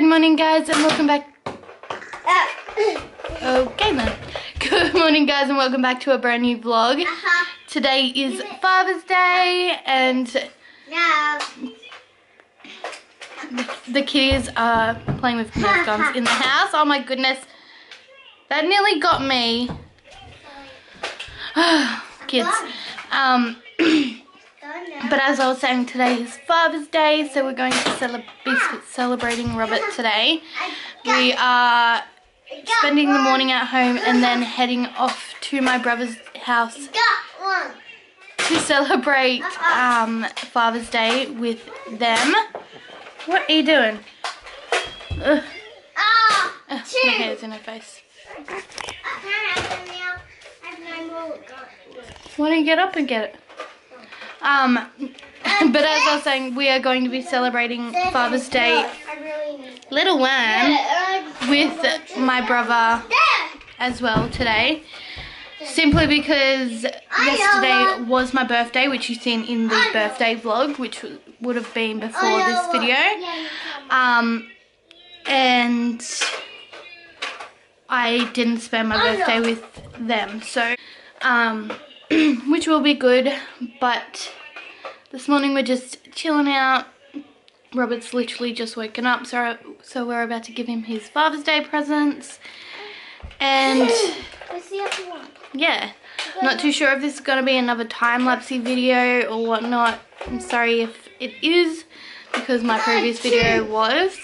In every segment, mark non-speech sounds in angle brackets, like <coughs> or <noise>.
morning guys and welcome back. <coughs> Okay then. Good morning guys and welcome back to a brand new vlog. Uh-huh. Today is Father's Day and the kids are playing with Nerf guns <laughs> in the house. Oh my goodness. That nearly got me. <sighs> kids. Um, but as I was saying, today is Father's Day, so we're going to cele- be celebrating Robert today. We are spending the morning at home and then heading off to my brother's house to celebrate um, Father's Day with them. What are you doing? Ugh, Ah, ugh, my hair's in her face. I can't have them now. I have no more. Why don't you get up and get it? Um, <laughs> but as I was saying, we are going to be celebrating Father's Day. Little Worm with my brother as well today. Simply because yesterday was my birthday, which you've seen in the birthday vlog, which would have been before this video. Um, and I didn't spend my birthday with them, so um, <clears throat> which will be good. But this morning we're just chilling out. Robert's literally just woken up, so so we're about to give him his Father's Day presents. And yeah, not too sure if this is gonna be another time lapsey video or whatnot. I'm sorry if it is because my previous video was,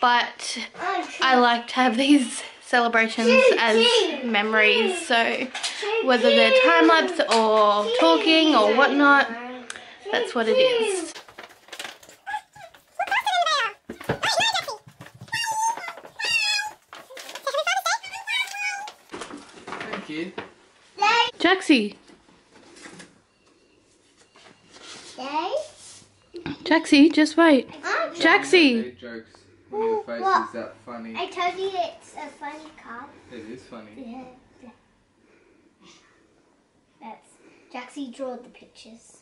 but I like to have these celebrations as memories. So whether they're time lapse or talking or whatnot, that's what it is. Thank you. Jaxie, Day. Jaxie, just wait. Jaxie, Big jokes when your face What? is that funny. I told you it's a funny card. It is funny. Yeah. That's Jaxie drew the pictures.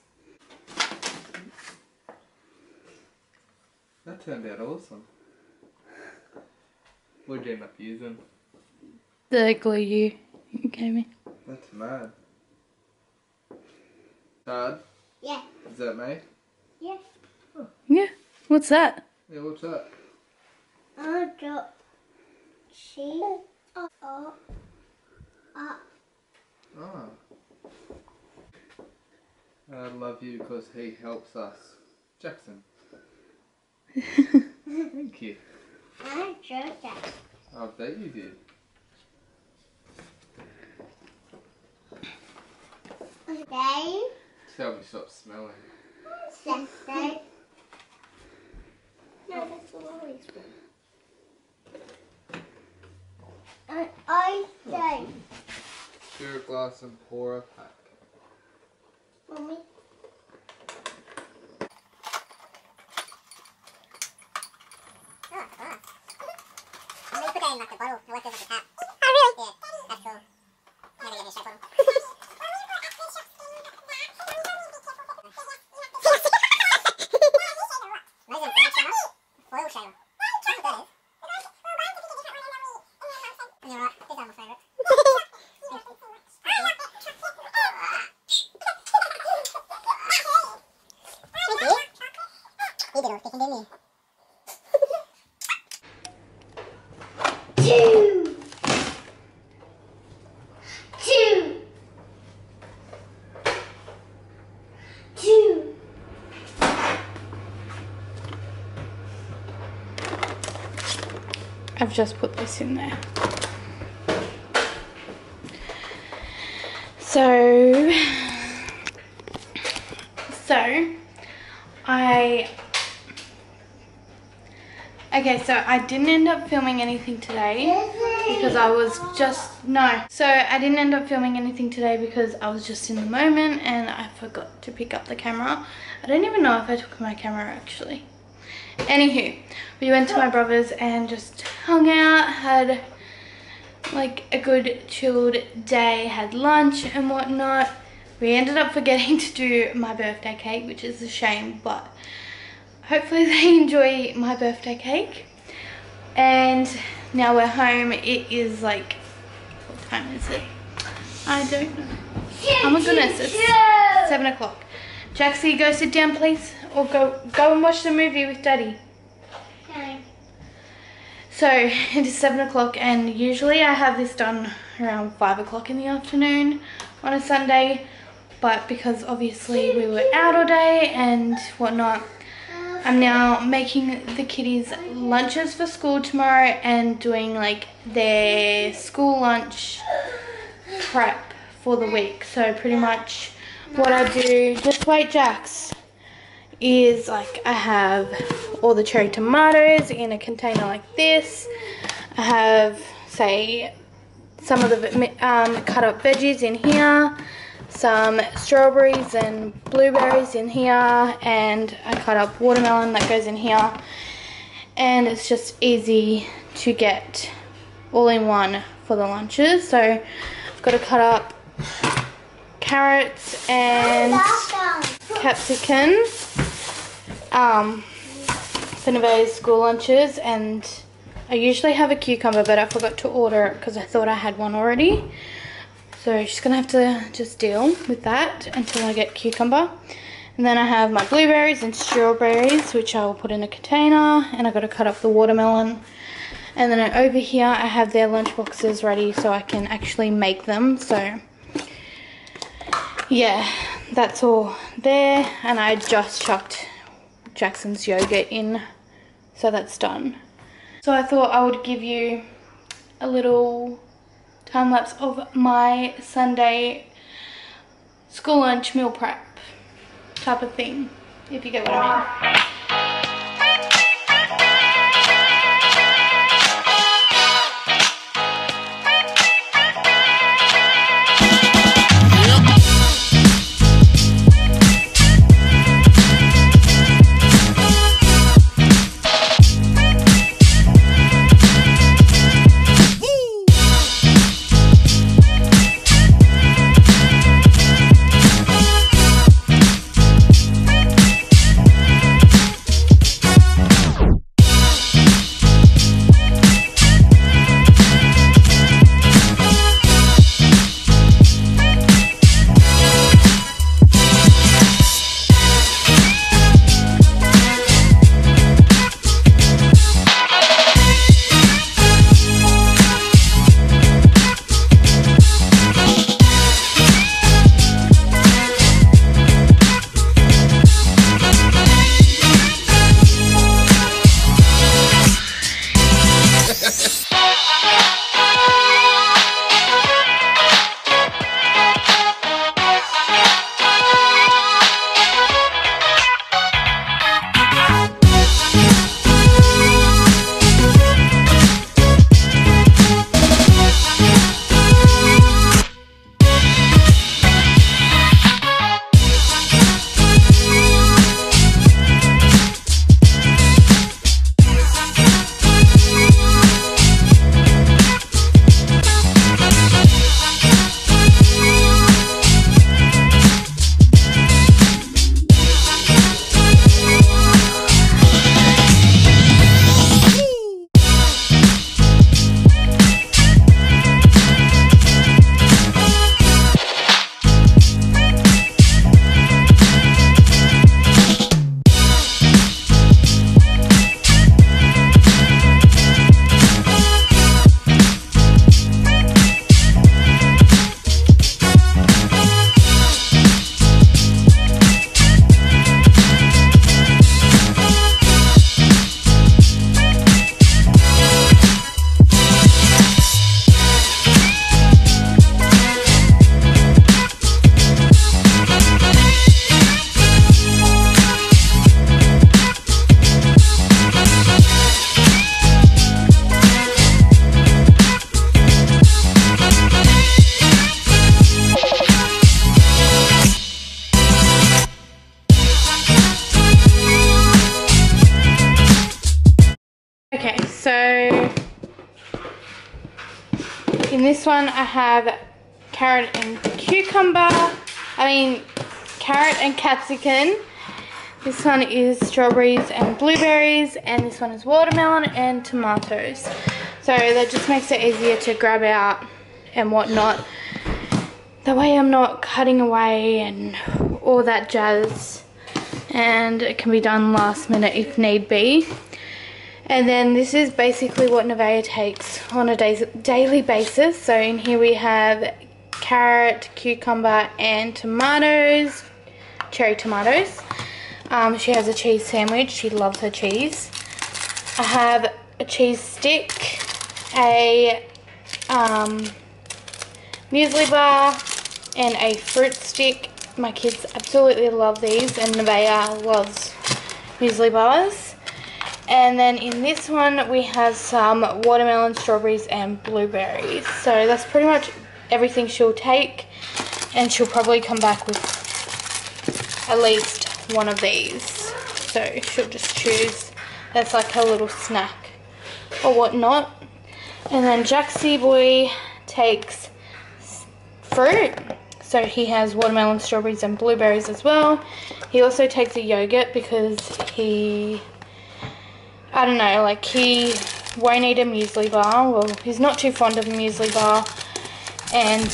That turned out awesome. What'd you end up using? the glue you gave me. That's mad. Dad, Yeah. is that me? Yeah. Yeah, what's that? Yeah, what's that? I draw she. Oh. Oh. Uh, Oh. I love you because he helps us. Jaxon. <laughs> Thank you. I drew that. I bet you did. Day. Tell me stop smelling. Saturday. <laughs> No, that's the lollies one. And I say, Stir a glass and pour a pack. Mommy. I'm gonna put that in like the bottle. I like it like a tap. Oh really? Yeah, that's cool. Never get a shot bottle. Where's the black shadow? Foil shadow. I don't know what that is. And you're right, these are my favourite. Thank you. You did all the picking, didn't you? Two. Two. Two. I've just put this in there. So, so I, okay, so I didn't end up filming anything today because I was just, no. So I didn't end up filming anything today because I was just in the moment and I forgot to pick up the camera. I don't even know if I took my camera actually. Anywho, we went to my brother's and just hung out, had like a good chilled day, had lunch and whatnot. We ended up forgetting <laughs> to do my birthday cake, which is a shame, but hopefully they <laughs> enjoy my birthday cake. And now we're home. It is like, what time is it? I don't know. Oh my goodness, it's seven o'clock. Jaxie, go sit down, please, or go go and watch the movie with Daddy. Okay. So <laughs> it is seven o'clock, and usually I have this done around five o'clock in the afternoon on a Sunday, but because obviously we were out all day and whatnot, I'm now making the kiddies lunches for school tomorrow and doing like their school lunch prep for the week. So pretty much what I do, just wait Jax, is like I have all the cherry tomatoes in a container like this. I have say some of the um, cut up veggies in here, some strawberries and blueberries in here, and I cut up watermelon that goes in here. And it's just easy to get all in one for the lunches. So I've got to cut up carrots and capsicum um, for Nevaeh's school lunches and I usually have a cucumber but I forgot to order it because I thought I had one already. So she's going to have to just deal with that until I get cucumber. And then I have my blueberries and strawberries which I will put in a container and I've got to cut up the watermelon. And then over here I have their lunch boxes ready so I can actually make them. So yeah, that's all there. And I just chucked Jaxon's yoga in, so that's done. So I thought I would give you a little time lapse of my Sunday school lunch meal prep type of thing, if you get what I mean. One I have carrot and cucumber. I mean carrot and capsicum. This one is strawberries and blueberries, and this one is watermelon and tomatoes. So that just makes it easier to grab out and whatnot. That way I'm not cutting away and all that jazz. And it can be done last minute if need be. And then this is basically what Nevaeh takes on a daily basis. So in here we have carrot, cucumber and tomatoes, cherry tomatoes. Um, she has a cheese sandwich. She loves her cheese. I have a cheese stick, a um, muesli bar, and a fruit stick. My kids absolutely love these, and Nevaeh loves muesli bars. And then in this one, we have some watermelon, strawberries, and blueberries. So that's pretty much everything she'll take. And she'll probably come back with at least one of these. So she'll just choose. That's like her little snack or whatnot. And then Jaxie boy takes fruit. So he has watermelon, strawberries and blueberries as well. He also takes a yogurt because he, I don't know, like he won't eat a muesli bar. Well, he's not too fond of a muesli bar. And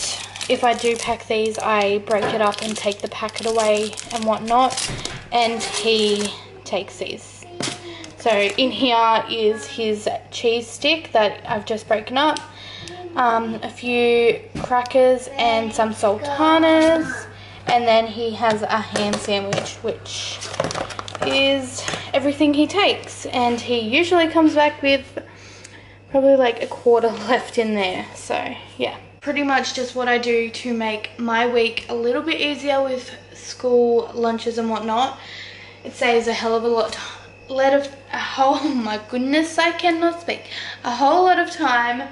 if I do pack these, I break it up and take the packet away and whatnot. And he takes these. So in here is his cheese stick that I've just broken up. Um, a few crackers and some sultanas. And then he has a ham sandwich, which is everything he takes. And he usually comes back with probably like a quarter <laughs> left in there. So yeah pretty much just what I do to make my week a little bit easier with school lunches and whatnot. It saves a hell of a lot let of a whole <laughs> my goodness I cannot speak a whole lot of time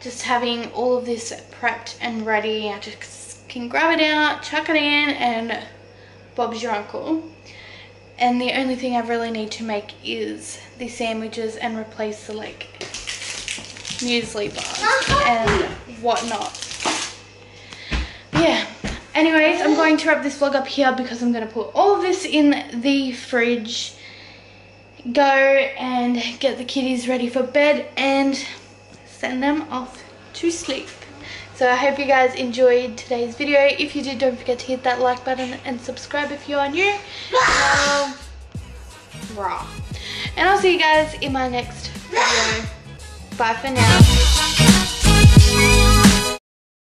just having all of this prepped and ready I just can grab it out chuck it in and Bob's your uncle and the only thing I really need to make is the sandwiches and replace the like muesli bars and whatnot. Yeah. Anyways, I'm going to wrap this vlog up here because I'm going to put all of this in the fridge, go and get the kitties ready for bed and send them off to sleep. So I hope you guys enjoyed today's video. If you did, don't forget to hit that like button and subscribe if you are new. Um, raw. And I'll see you guys in my next video. Bye for now.